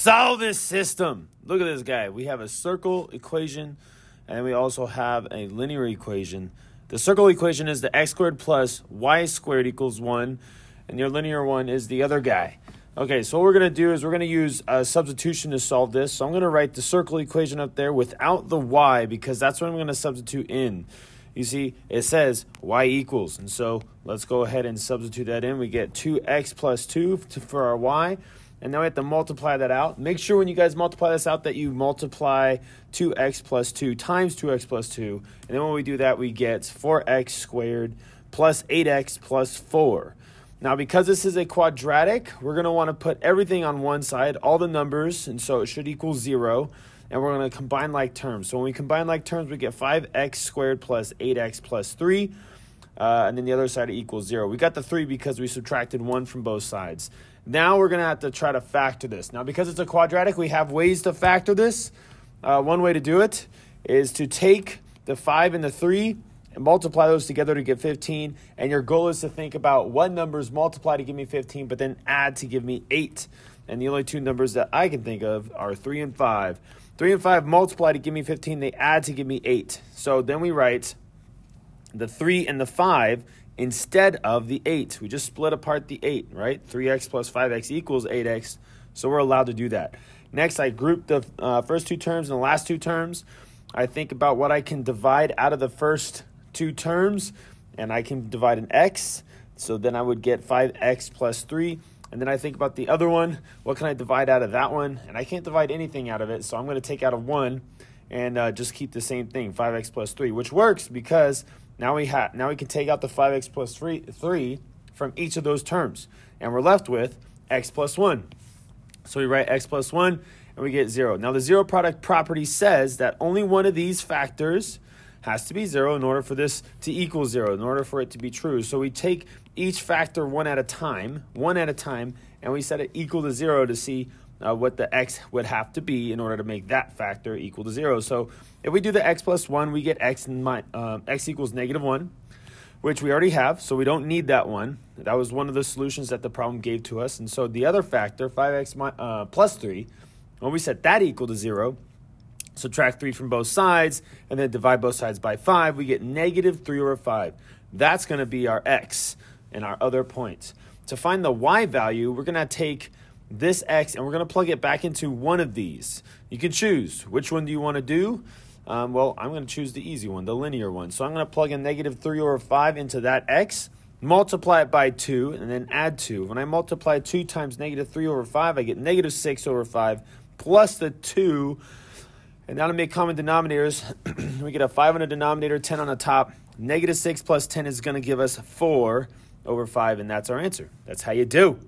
solve this system. Look at this guy. We have a circle equation, and we also have a linear equation. The circle equation is the x squared plus y squared equals 1, and your linear one is the other guy. Okay, so what we're going to do is we're going to use a substitution to solve this. So I'm going to write the circle equation up there without the y because that's what I'm going to substitute in. You see, it says y equals. And so let's go ahead and substitute that in. We get 2x plus 2 to, for our y. And now we have to multiply that out. Make sure when you guys multiply this out that you multiply 2x plus 2 times 2x plus 2. And then when we do that, we get 4x squared plus 8x plus 4. Now, because this is a quadratic, we're going to want to put everything on one side, all the numbers, and so it should equal 0. And we're going to combine like terms. So when we combine like terms, we get 5x squared plus 8x plus 3. Uh, and then the other side equals 0. We got the 3 because we subtracted 1 from both sides. Now we're going to have to try to factor this. Now, because it's a quadratic, we have ways to factor this. Uh, one way to do it is to take the 5 and the 3 and multiply those together to get 15. And your goal is to think about what numbers multiply to give me 15, but then add to give me 8. And the only two numbers that I can think of are 3 and 5. 3 and 5 multiply to give me 15, they add to give me 8. So then we write the 3 and the 5 instead of the 8. We just split apart the 8, right? 3x plus 5x equals 8x. So we're allowed to do that. Next, I group the uh, first two terms and the last two terms. I think about what I can divide out of the first two terms, and I can divide an x. So then I would get 5x plus 3. And then I think about the other one. What can I divide out of that one? And I can't divide anything out of it, so I'm going to take out of 1 and uh, just keep the same thing, 5x plus 3, which works because now we have now we can take out the 5x plus 3, 3 from each of those terms. And we're left with x plus 1. So we write x plus 1 and we get 0. Now the zero product property says that only one of these factors has to be zero in order for this to equal zero, in order for it to be true. So we take each factor one at a time, one at a time, and we set it equal to zero to see uh, what the x would have to be in order to make that factor equal to zero. So if we do the x plus one, we get x, my, uh, x equals negative one, which we already have, so we don't need that one. That was one of the solutions that the problem gave to us. And so the other factor, 5x uh, plus 3, when we set that equal to 0, subtract 3 from both sides, and then divide both sides by 5, we get negative 3 over 5. That's going to be our x and our other points. To find the y value, we're going to take this x and we're going to plug it back into one of these. You can choose. Which one do you want to do? Um, well, I'm going to choose the easy one, the linear one. So I'm going to plug in negative 3 over 5 into that x, multiply it by 2, and then add 2. When I multiply 2 times negative 3 over 5, I get negative 6 over 5 plus the 2 and now to make common denominators, we get a 5 on the denominator, 10 on the top. Negative 6 plus 10 is going to give us 4 over 5, and that's our answer. That's how you do.